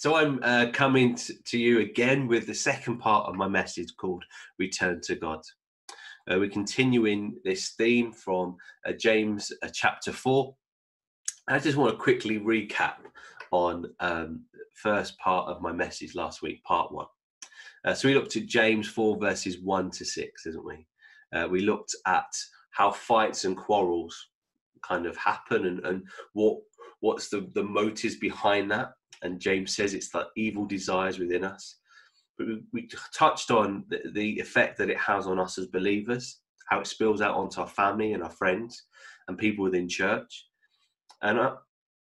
So I'm uh, coming t- to you again with the second part of my message called Return to God. Uh, we're continuing this theme from uh, James uh, chapter 4. I just want to quickly recap on um, first part of my message last week, part one. Uh, so we looked at James 4 verses 1 to 6, didn't we? Uh, we looked at how fights and quarrels kind of happen and, and what what's the, the motives behind that and James says it's that evil desires within us. But we, we touched on the, the, effect that it has on us as believers, how it spills out onto our family and our friends and people within church, and uh,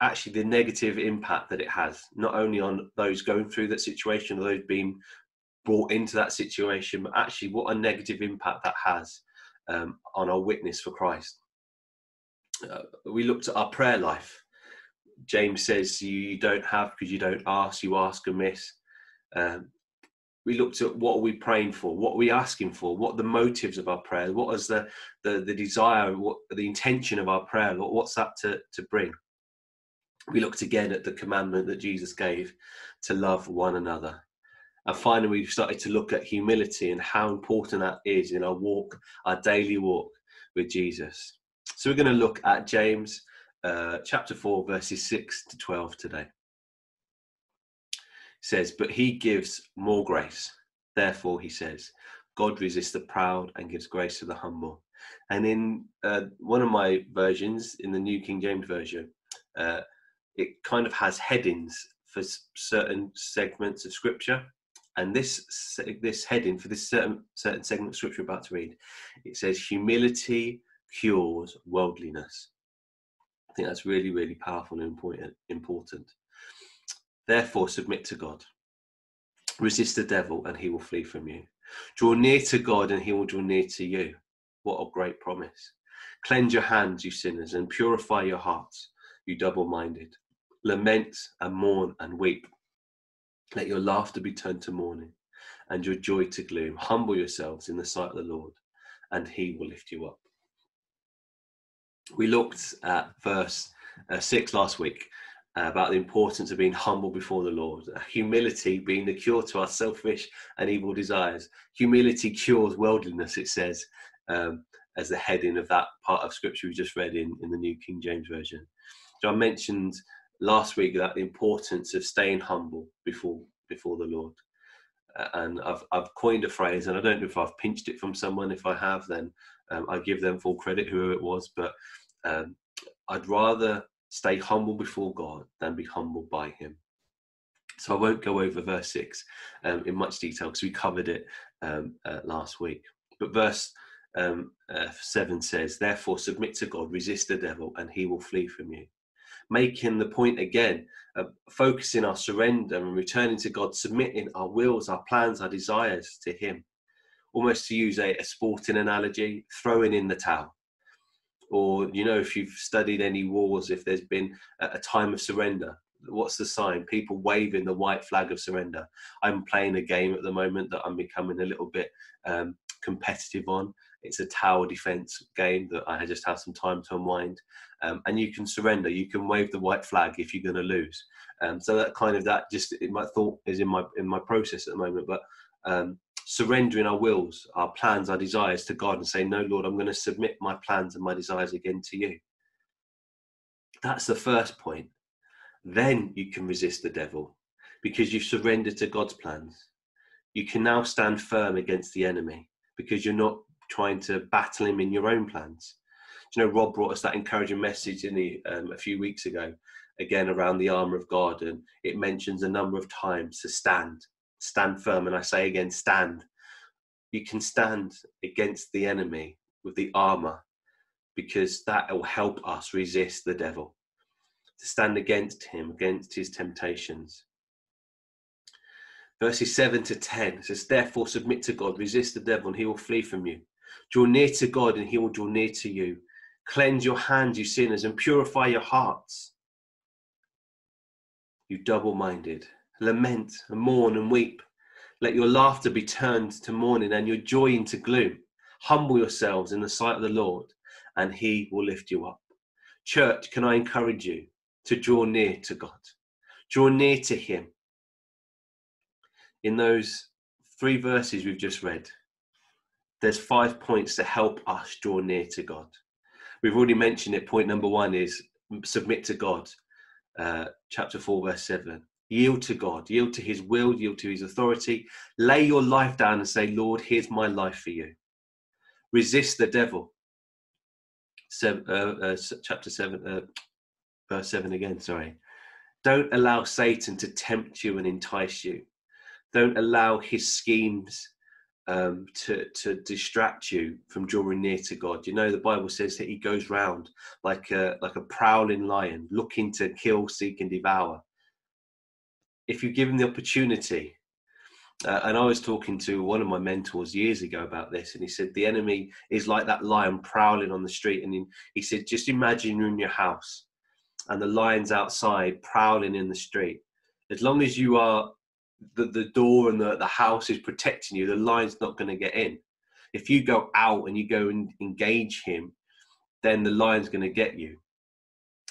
actually the negative impact that it has, not only on those going through that situation or those being brought into that situation, but actually what a negative impact that has um, on our witness for Christ. Uh, we looked at our prayer life James says you don't have because you don't ask, you ask amiss. Um, we looked at what are we praying for, what are we asking for, what are the motives of our prayer, what is the, the, the desire, what the intention of our prayer, what's that to, to bring. We looked again at the commandment that Jesus gave to love one another. And finally, we've started to look at humility and how important that is in our walk, our daily walk with Jesus. So we're going to look at James uh, chapter 4, verses 6 to 12 today. It says, But he gives more grace. Therefore, he says, God resists the proud and gives grace to the humble. And in uh, one of my versions, in the New King James Version, uh, it kind of has headings for certain segments of scripture. And this this heading for this certain certain segment of scripture we're about to read, it says humility cures worldliness think that's really, really powerful and important. Therefore, submit to God. Resist the devil, and he will flee from you. Draw near to God, and he will draw near to you. What a great promise. Cleanse your hands, you sinners, and purify your hearts, you double minded. Lament and mourn and weep. Let your laughter be turned to mourning and your joy to gloom. Humble yourselves in the sight of the Lord, and he will lift you up we looked at verse uh, 6 last week uh, about the importance of being humble before the Lord, humility being the cure to our selfish and evil desires. Humility cures worldliness, it says, um, as the heading of that part of scripture we just read in, in the New King James Version. So I mentioned last week that the importance of staying humble before before the Lord. Uh, and I've, I've coined a phrase, and I don't know if I've pinched it from someone. If I have, then um, I give them full credit, whoever it was. But um, I'd rather stay humble before God than be humbled by Him. So I won't go over verse 6 um, in much detail because we covered it um, uh, last week. But verse um, uh, 7 says, Therefore submit to God, resist the devil, and he will flee from you. Making the point again of focusing our surrender and returning to God, submitting our wills, our plans, our desires to Him almost to use a, a sporting analogy, throwing in the towel. Or, you know, if you've studied any wars, if there's been a, a time of surrender, what's the sign? People waving the white flag of surrender. I'm playing a game at the moment that I'm becoming a little bit um, competitive on. It's a tower defense game that I just have some time to unwind, um, and you can surrender. You can wave the white flag if you're going to lose. Um, so that kind of that just my thought is in my in my process at the moment. But um, surrendering our wills, our plans, our desires to God and saying, No, Lord, I'm going to submit my plans and my desires again to you. That's the first point. Then you can resist the devil because you've surrendered to God's plans. You can now stand firm against the enemy because you're not trying to battle him in your own plans. Do you know, Rob brought us that encouraging message in the, um, a few weeks ago, again around the armor of God, and it mentions a number of times to stand, stand firm. And I say again, stand. You can stand against the enemy with the armor because that will help us resist the devil, to stand against him, against his temptations. Verses 7 to 10 says, Therefore, submit to God, resist the devil, and he will flee from you. Draw near to God, and he will draw near to you. Cleanse your hands, you sinners, and purify your hearts, you double minded. Lament and mourn and weep. Let your laughter be turned to mourning and your joy into gloom. Humble yourselves in the sight of the Lord, and he will lift you up. Church, can I encourage you to draw near to God? Draw near to him in those three verses we've just read, there's five points to help us draw near to God. We've already mentioned it. Point number one is submit to God, uh, chapter 4, verse 7. Yield to God, yield to His will, yield to His authority. Lay your life down and say, Lord, here's my life for you. Resist the devil. Uh, uh, chapter 7, uh, verse 7 again, sorry. Don't allow Satan to tempt you and entice you. Don't allow his schemes um, to to distract you from drawing near to God. You know, the Bible says that He goes round like a like a prowling lion, looking to kill, seek, and devour. If you give him the opportunity, uh, and I was talking to one of my mentors years ago about this, and he said the enemy is like that lion prowling on the street, and he, said just imagine you're in your house, and the lion's outside prowling in the street. As long as you are the, the door and the, the house is protecting you, the lion's not going to get in. If you go out and you go and engage him, then the lion's going to get you.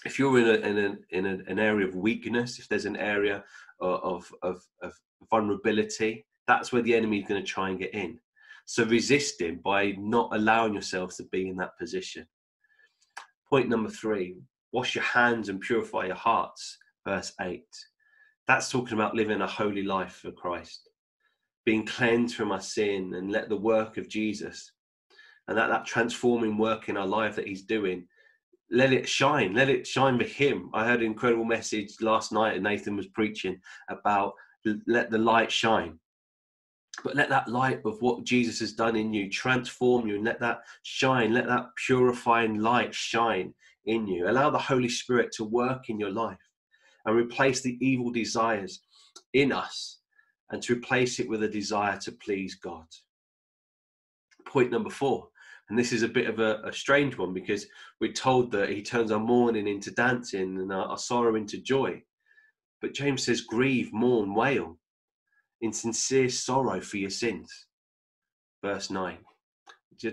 If you're in, a, in, a, in a, an area of weakness, if there's an area Uh, of, of, of vulnerability, that's where the enemy is going to try and get in. So resist him by not allowing yourself to be in that position. Point number three wash your hands and purify your hearts. Verse 8 that's talking about living a holy life for Christ, being cleansed from our sin and let the work of Jesus and that, that transforming work in our life that He's doing, let it shine, let it shine for Him. I heard an incredible message last night, and Nathan was preaching about let the light shine. But let that light of what Jesus has done in you transform you and let that shine, let that purifying light shine in you. Allow the Holy Spirit to work in your life and replace the evil desires in us and to replace it with a desire to please God. Point number four, and this is a bit of a, a strange one because we're told that he turns our mourning into dancing and our, our sorrow into joy. But James says, grieve, mourn, wail in sincere sorrow for your sins. Verse 9.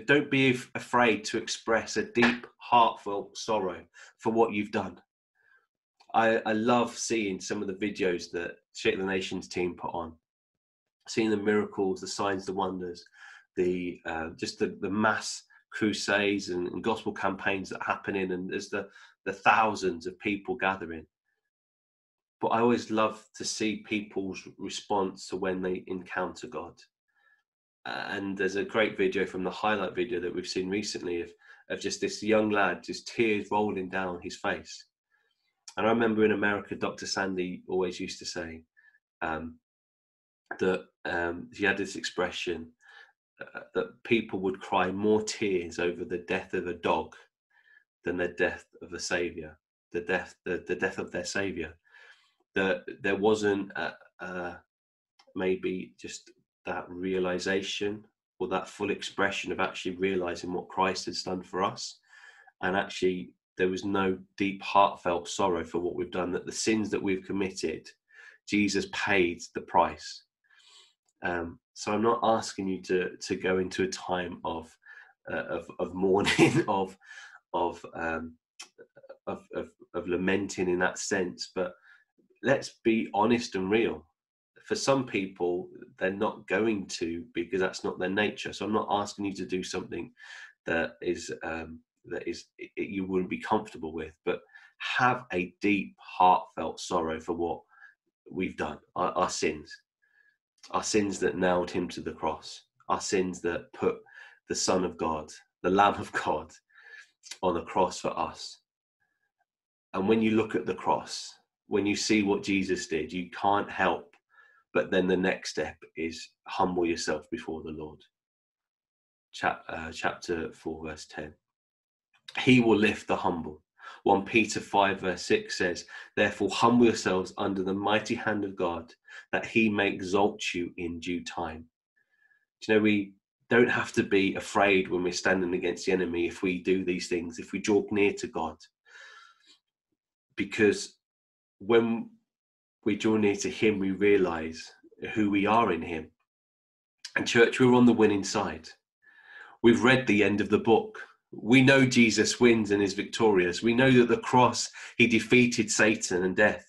Don't be afraid to express a deep, heartfelt sorrow for what you've done. I, I love seeing some of the videos that Shake the Nations team put on, seeing the miracles, the signs, the wonders, the uh, just the, the mass crusades and, and, gospel campaigns that are happening, and there's the the thousands of people gathering. But I always love to see people's response to when they encounter God. and there's a great video from the highlight video that we've seen recently of, of just this young lad, just tears rolling down his face and I remember in America, Dr. Sandy always used to say um, that um, he had this expression that people would cry more tears over the death of a dog than the death of a savior, the death, the, the death of their savior. That there wasn't a, a, maybe just that realization or that full expression of actually realizing what Christ has done for us and actually there was no deep, heartfelt sorrow for what we've done, that the sins that we've committed, Jesus paid the price. Um, so I'm not asking you to to go into a time of uh, of, of mourning, of of, um, of of of lamenting in that sense, but let's be honest and real. For some people, they're not going to because that's not their nature. So I'm not asking you to do something that is um, that is it, you wouldn't be comfortable with, but have a deep, heartfelt sorrow for what we've done, our, our sins, our sins that nailed him to the cross, our sins that put the Son of God, the Lamb of God, on the cross for us. And when you look at the cross, when you see what Jesus did, you can't help. But then the next step is humble yourself before the Lord. Chap, uh, chapter 4, verse 10 he will lift the humble. 1 Peter 5, verse 6 says, Therefore, humble yourselves under the mighty hand of God, that he may exalt you in due time. Do you know, we don't have to be afraid when we're standing against the enemy if we do these things, if we draw near to God. Because when we draw near to him, we realize who we are in him. And, church, we're on the winning side. We've read the end of the book we know Jesus wins and is victorious. We know that the cross, he defeated Satan and death.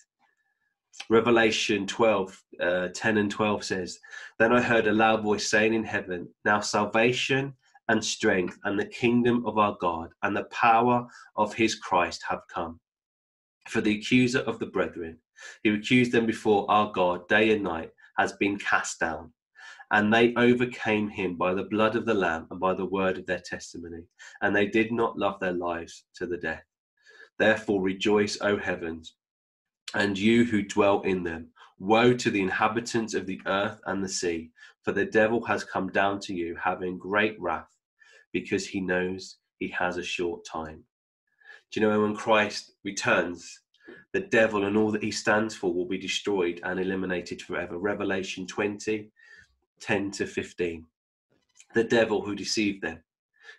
Revelation 12, uh, 10 and 12 says, Then I heard a loud voice saying in heaven, Now salvation and strength and the kingdom of our God and the power of his Christ have come. For the accuser of the brethren, who accused them before our God day and night, has been cast down. And they overcame him by the blood of the Lamb and by the word of their testimony. And they did not love their lives to the death. Therefore rejoice, O heavens, and you who dwell in them. Woe to the inhabitants of the earth and the sea, for the devil has come down to you, having great wrath, because he knows he has a short time. Do you know when Christ returns, the devil and all that he stands for will be destroyed and eliminated forever? Revelation 20, 10 to 15. The devil who deceived them,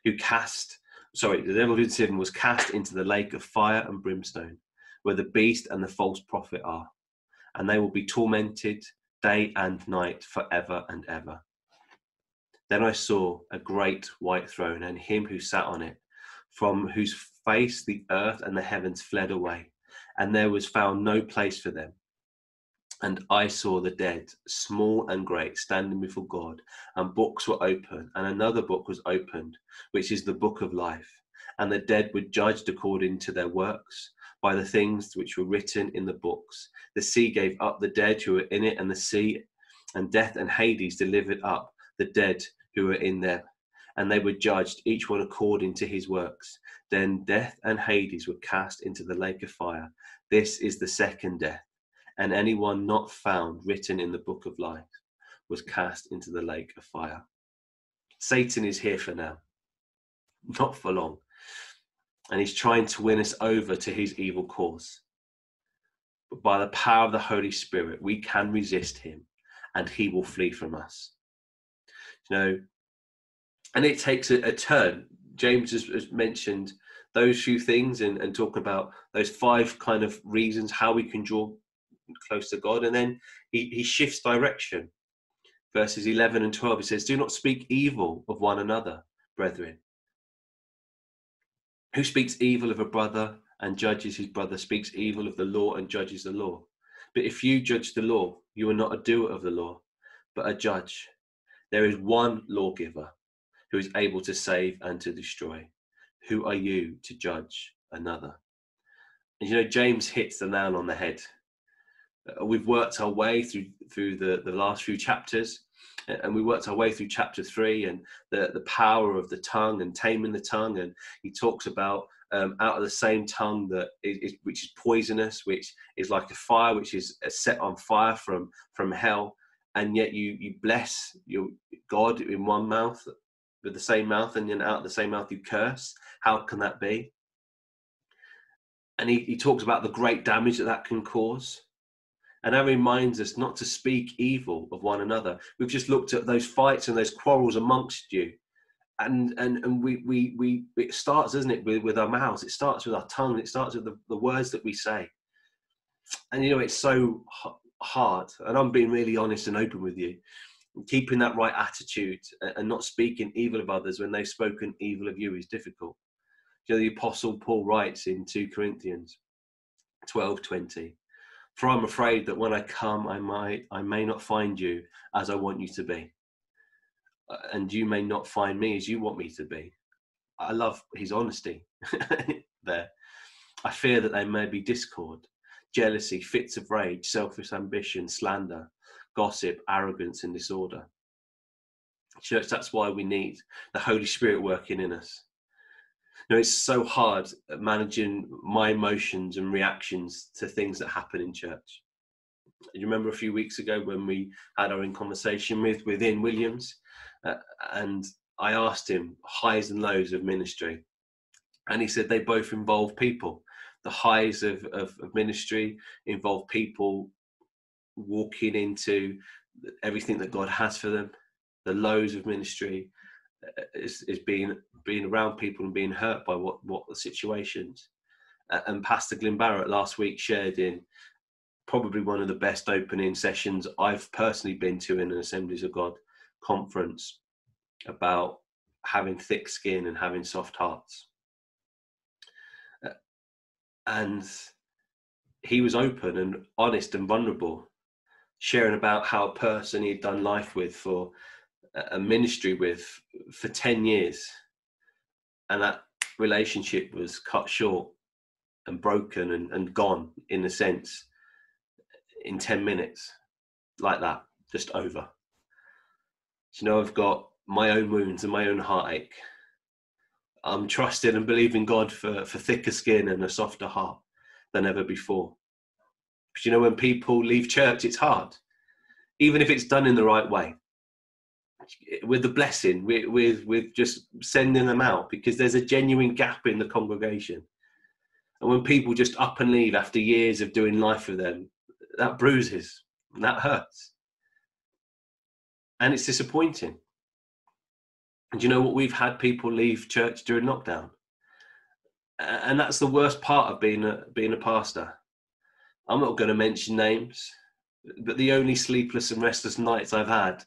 who cast, sorry, the devil who deceived them was cast into the lake of fire and brimstone, where the beast and the false prophet are, and they will be tormented day and night forever and ever. Then I saw a great white throne and him who sat on it, from whose face the earth and the heavens fled away, and there was found no place for them. And I saw the dead, small and great, standing before God, and books were open, and another book was opened, which is the book of life. And the dead were judged according to their works by the things which were written in the books. The sea gave up the dead who were in it, and the sea and death and Hades delivered up the dead who were in them. And they were judged, each one according to his works. Then death and Hades were cast into the lake of fire. This is the second death. And anyone not found written in the book of life was cast into the lake of fire. Satan is here for now, not for long. And he's trying to win us over to his evil cause. But by the power of the Holy Spirit, we can resist him and he will flee from us. You know, and it takes a, a turn. James has, has, mentioned those few things and, and talk about those five kind of reasons how we can draw close to God. And then he, he shifts direction. Verses 11 and 12, he says, Do not speak evil of one another, brethren. Who speaks evil of a brother and judges his brother speaks evil of the law and judges the law. But if you judge the law, you are not a doer of the law, but a judge. There is one lawgiver who is able to save and to destroy. Who are you to judge another? And you know, James hits the nail on the head. Uh, we've worked our way through through the, the last few chapters, and we worked our way through chapter three and the, the power of the tongue and taming the tongue. And he talks about um, out of the same tongue that is, which is poisonous, which is like a fire, which is set on fire from from hell, and yet you you bless your God in one mouth with the same mouth and then out of the same mouth you curse? How can that be? And he, he talks about the great damage that that can cause. And that reminds us not to speak evil of one another. We've just looked at those fights and those quarrels amongst you. And and and we we we it starts, doesn't it, with, with our mouths. It starts with our tongue. It starts with the, the words that we say. And you know, it's so hard. And I'm being really honest and open with you keeping that right attitude and not speaking evil of others when they've spoken evil of you is difficult. You know, the Apostle Paul writes in 2 Corinthians 12 20, For I'm afraid that when I come, I might I may not find you as I want you to be. Uh, and you may not find me as you want me to be. I love his honesty there. I fear that there may be discord, jealousy, fits of rage, selfish ambition, slander gossip, arrogance, and disorder. Church, that's why we need the Holy Spirit working in us. You know, it's so hard managing my emotions and reactions to things that happen in church. You remember a few weeks ago when we had our in conversation with within Williams, uh, and I asked him highs and lows of ministry, and he said they both involve people. The highs of, of, of ministry involve people walking into everything that God has for them. The lows of ministry is, is being being around people and being hurt by what what the situations. and Pastor Glyn Barrett last week shared in probably one of the best opening sessions I've personally been to in an Assemblies of God conference about having thick skin and having soft hearts. Uh, and he was open and honest and vulnerable, sharing about how a person he'd done life with for a ministry with for 10 years. And that relationship was cut short and broken and, and gone in a sense in 10 minutes like that just over. You know i've got my own wounds and my own heartache. I'm trusting and believing god for, for thicker skin and a softer heart than ever before. But you know when people leave church it's hard. Even if it's done in the right way with the blessing with, with with just sending them out because there's a genuine gap in the congregation. And when people just up and leave after years of doing life with them that bruises and that hurts. And it's disappointing. And you know what? We've had people leave church during lockdown. And that's the worst part of being a being a pastor. I'm not going to mention names but the only sleepless and restless nights i've had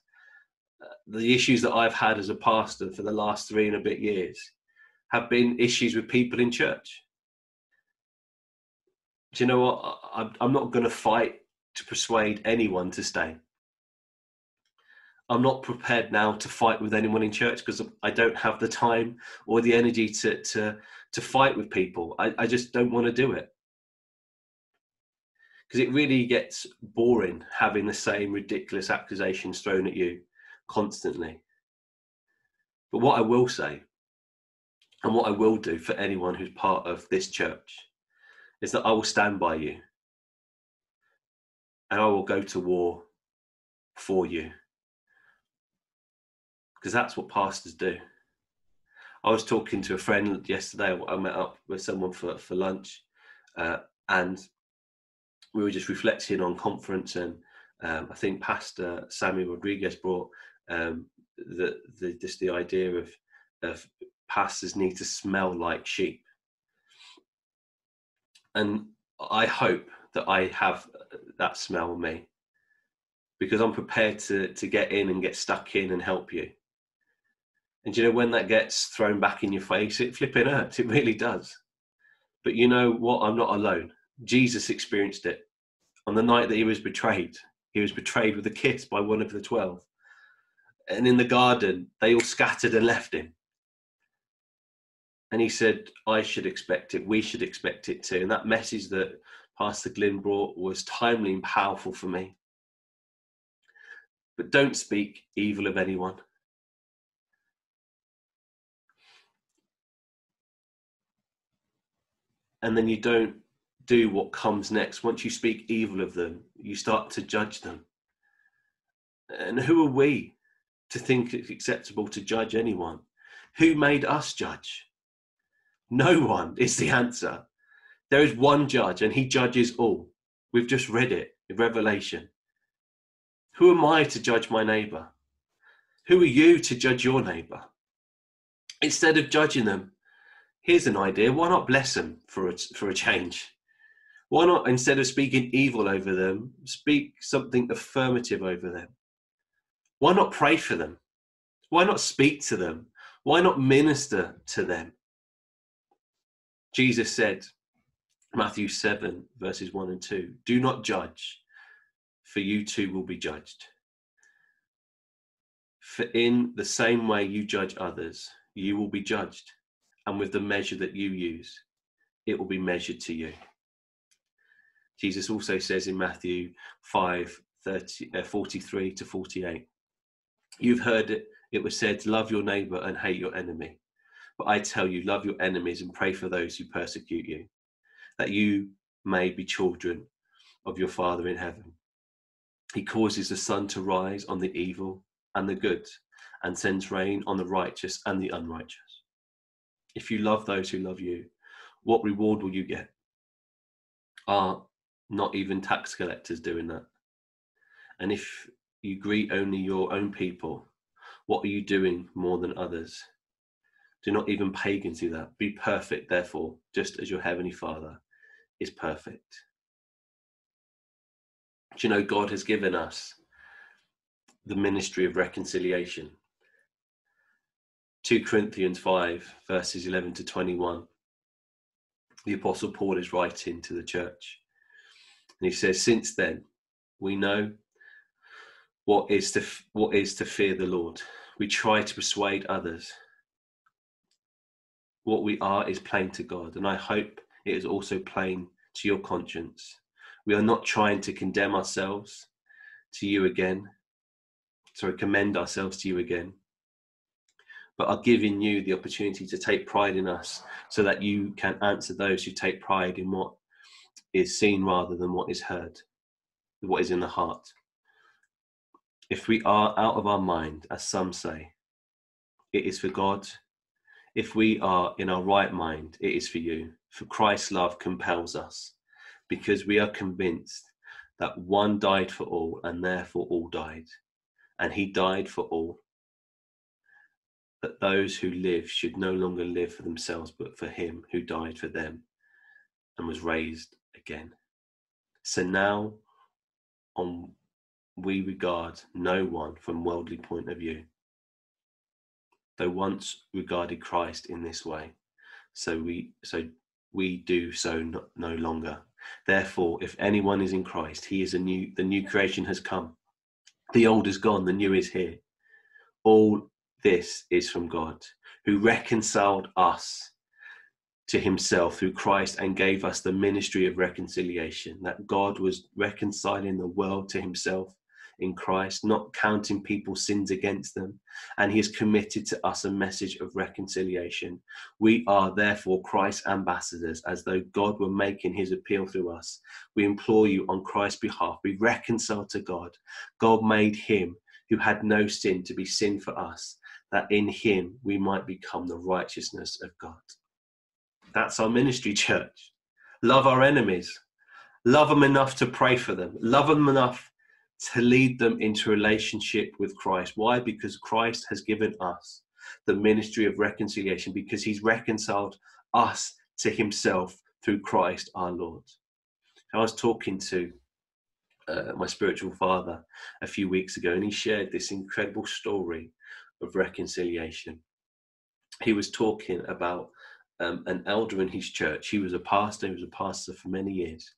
the issues that I've had as a pastor for the last three and a bit years have been issues with people in church. Do you know what? I'm not going to fight to persuade anyone to stay. I'm not prepared now to fight with anyone in church because I don't have the time or the energy to to to fight with people. I, I just don't want to do it because it really gets boring having the same ridiculous accusations thrown at you constantly. But what I will say, and what I will do for anyone who's part of this church, is that I will stand by you and I will go to war for you. Because that's what pastors do. I was talking to a friend yesterday. I met up with someone for, for lunch, uh, and we were just reflecting on conference. And um, I think Pastor Sammy Rodriguez brought um, the, the just the idea of of pastors need to smell like sheep. And i hope that i have that smell me because i'm prepared to to get in and get stuck in and help you. And you know when that gets thrown back in your face it flipping hurts it really does. But you know what? I'm not alone. Jesus experienced it. On the night that he was betrayed he was betrayed with a kiss by one of the twelve and in the garden they all scattered and left him. And he said i should expect it we should expect it too. And that message that pastor glyn brought was timely and powerful for me. But don't speak evil of anyone. And then you don't do what comes next. Once you speak evil of them you start to judge them. And who are we to think it acceptable to judge anyone. Who made us judge? No one is the answer. There is one judge, and he judges all. We've just read it in Revelation. Who am I to judge my neighbor? Who are you to judge your neighbor? Instead of judging them, here's an idea why not bless them for a, for a change? Why not, instead of speaking evil over them, speak something affirmative over them? Why not pray for them? Why not speak to them? Why not minister to them? Jesus said, Matthew 7, verses 1 and 2 Do not judge, for you too will be judged. For in the same way you judge others, you will be judged, and with the measure that you use, it will be measured to you. Jesus also says in Matthew 5 30, uh, 43 to 48 You've heard it, it was said, Love your neighbor and hate your enemy. But I tell you, love your enemies and pray for those who persecute you, that you may be children of your Father in heaven. He causes the sun to rise on the evil and the good, and sends rain on the righteous and the unrighteous. If you love those who love you, what reward will you get? Are not even tax collectors doing that? And if you greet only your own people, what are you doing more than others? Do not even pagans do that. Be perfect, therefore, just as your heavenly Father is perfect. Do you know God has given us the ministry of reconciliation? 2 Corinthians 5, verses 11 to 21. The Apostle Paul is writing to the church. And he says, Since then, we know what is to what is to fear the Lord. We try to persuade others. What we are is plain to God, and I hope it is also plain to your conscience. We are not trying to condemn ourselves to you again, sorry, commend ourselves to you again, but are giving you the opportunity to take pride in us so that you can answer those who take pride in what is seen rather than what is heard, what is in the heart. If we are out of our mind, as some say, it is for God. If we are in our right mind, it is for you. For Christ's love compels us, because we are convinced that one died for all, and therefore all died. And he died for all, that those who live should no longer live for themselves, but for him who died for them and was raised again. So now on we regard no one from worldly point of view. Though once regarded Christ in this way, so we so we do so no, no longer. Therefore, if anyone is in Christ, he is a new the new creation has come. The old is gone, the new is here. All this is from God, who reconciled us to himself through Christ and gave us the ministry of reconciliation, that God was reconciling the world to himself in Christ, not counting people's sins against them, and he has committed to us a message of reconciliation. We are therefore Christ's ambassadors, as though God were making his appeal through us. We implore you on Christ's behalf, be reconciled to God. God made him who had no sin to be sin for us, that in him we might become the righteousness of God. That's our ministry, church. Love our enemies. Love them enough to pray for them. Love them enough to lead them into relationship with Christ. Why? Because Christ has given us the ministry of reconciliation because he's reconciled us to himself through Christ our Lord. I was talking to uh, my spiritual father a few weeks ago and he shared this incredible story of reconciliation. He was talking about um, an elder in his church. He was a pastor, he was a pastor for many years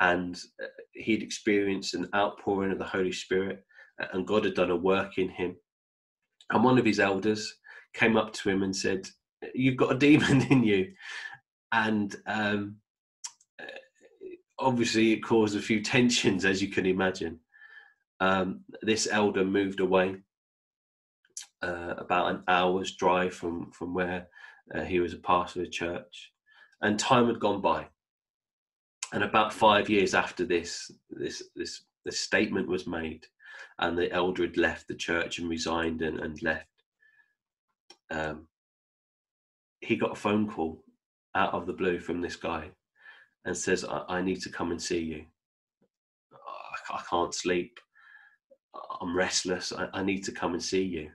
and uh, he'd experienced an outpouring of the Holy Spirit, and God had done a work in him. And one of his elders came up to him and said, "You've got a demon in you," and um, obviously it caused a few tensions, as you can imagine. Um, this elder moved away uh, about an hour's drive from from where uh, he was a pastor of the church, and time had gone by and about five years after this, this this this statement was made, and the elder had left the church and resigned and, and left. Um, he got a phone call out of the blue from this guy, and says, "I, I need to come and see you. I, I can't sleep. I'm restless. I, I, need to come and see you.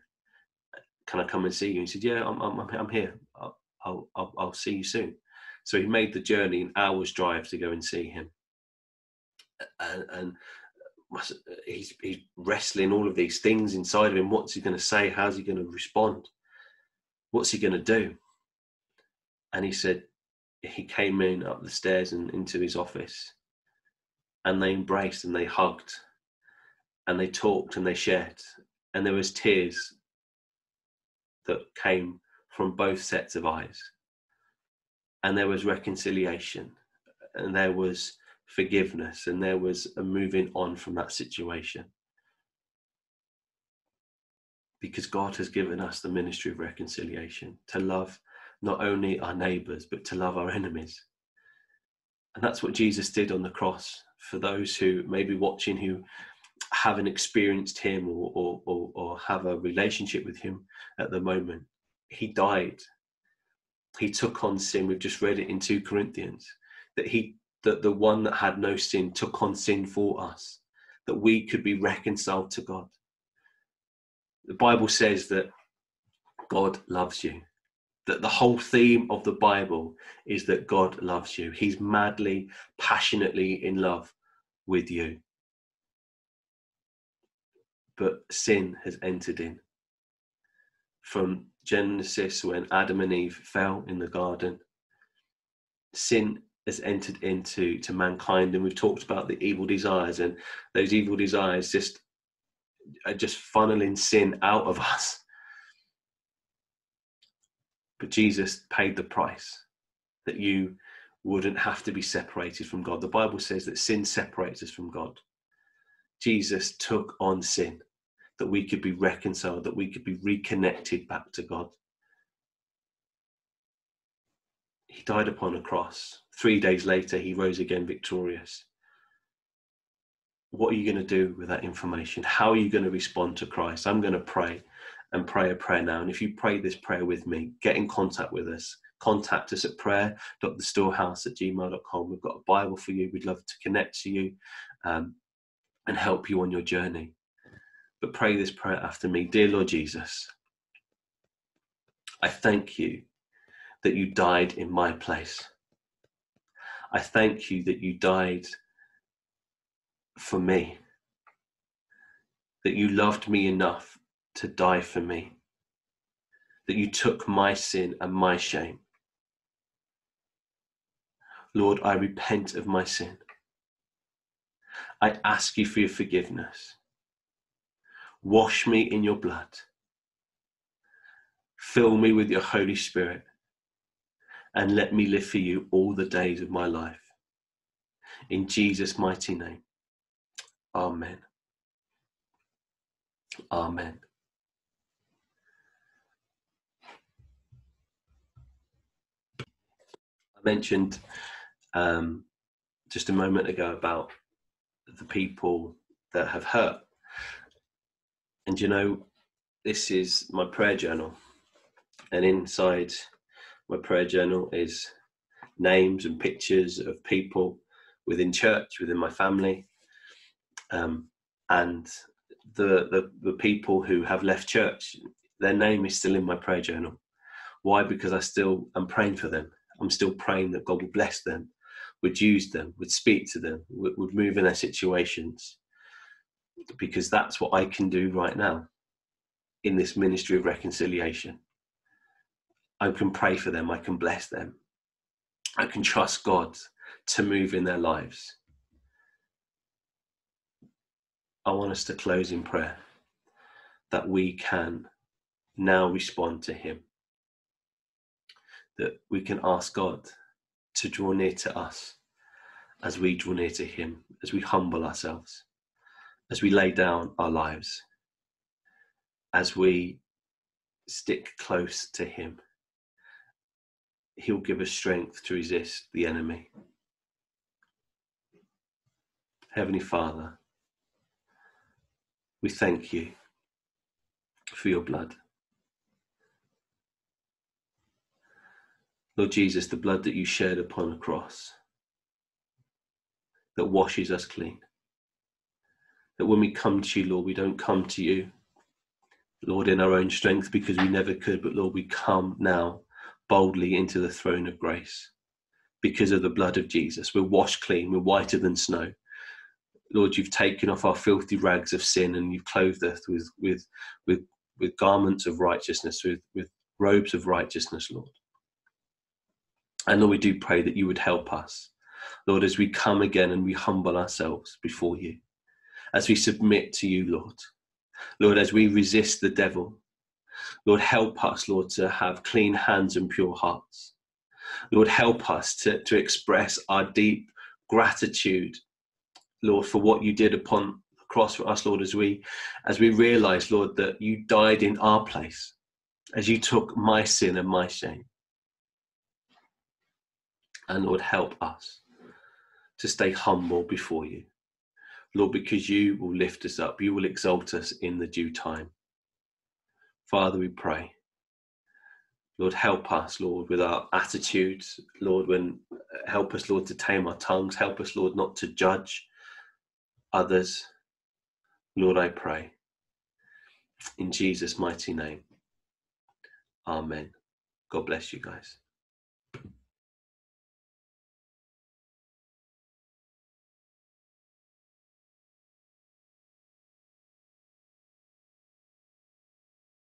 Can I come and see you?" he said, "Yeah, I'm I'm, I'm here. I'll, I'll I'll I'll see you soon." So he made the journey an hour's drive to go and see him. And, uh, and uh, he's, he's wrestling all of these things inside of him. What's he going to say? How's he going to respond? What's he going to do? And he said, he came in up the stairs and into his office and they embraced and they hugged and they talked and they shared and there was tears that came from both sets of eyes and there was reconciliation and there was forgiveness and there was a moving on from that situation. Because God has given us the ministry of reconciliation to love not only our neighbors but to love our enemies. And that's what Jesus did on the cross for those who may be watching who haven't experienced him or, or, or, or have a relationship with him at the moment. He died he took on sin. We've just read it in 2 Corinthians that he that the one that had no sin took on sin for us, that we could be reconciled to God. The Bible says that God loves you. That the whole theme of the Bible is that God loves you. He's madly, passionately in love with you. But sin has entered in. From Genesis when Adam and Eve fell in the garden, sin has entered into to mankind and we've talked about the evil desires and those evil desires just are just funneling sin out of us. But jesus paid the price that you wouldn't have to be separated from god. The bible says that sin separates us from god. Jesus took on sin that we could be reconciled that we could be reconnected back to god he died upon a cross. Three days later, he rose again victorious. What are you going to do with that information? How are you going to respond to Christ? I'm going to pray and pray a prayer now. And if you pray this prayer with me, get in contact with us. Contact us at prayer.thestorehouse at gmail.com. We've got a Bible for you. We'd love to connect to you um, and help you on your journey. But pray this prayer after me. Dear Lord Jesus, I thank you that you died in my place. I thank you that you died for me, that you loved me enough to die for me, that you took my sin and my shame. Lord, I repent of my sin. I ask you for your forgiveness. Wash me in your blood. Fill me with your Holy Spirit and let me live for you all the days of my life. In Jesus' mighty name. Amen. Amen. I mentioned um, just a moment ago about the people that have hurt. And you know, this is my prayer journal. And inside my prayer journal is names and pictures of people within church, within my family, um, and the, the the people who have left church. Their name is still in my prayer journal. Why? Because I still am praying for them. I'm still praying that God would bless them, would use them, would speak to them, would, would move in their situations. Because that's what I can do right now in this ministry of reconciliation. I can pray for them, I can bless them, I can trust God to move in their lives. I want us to close in prayer that we can now respond to Him, that we can ask God to draw near to us as we draw near to Him, as we humble ourselves, as we lay down our lives, as we stick close to Him he'll give us strength to resist the enemy. Heavenly Father, we thank you for your blood. Lord Jesus, the blood that you shed upon a cross that washes us clean. That when we come to you, Lord, we don't come to you, Lord, in our own strength because we never could, but Lord, we come now boldly into the throne of grace because of the blood of Jesus. We're washed clean, we're whiter than snow. Lord, you've taken off our filthy rags of sin and you've clothed us with, with, with, with garments of righteousness, with, with robes of righteousness, Lord. And Lord, we do pray that you would help us, Lord, as we come again and we humble ourselves before you, as we submit to you, Lord. Lord, as we resist the devil, Lord, help us, Lord, to have clean hands and pure hearts. Lord, help us to, to express our deep gratitude, Lord, for what you did upon the cross for us, Lord, as we as we realize, Lord, that you died in our place, as you took my sin and my shame. And Lord, help us to stay humble before you. Lord, because you will lift us up, you will exalt us in the due time. Father, we pray. Lord, help us, Lord, with our attitudes. Lord, when help us, Lord, to tame our tongues. Help us, Lord, not to judge others. Lord, I pray. In Jesus' mighty name. Amen. God bless you guys.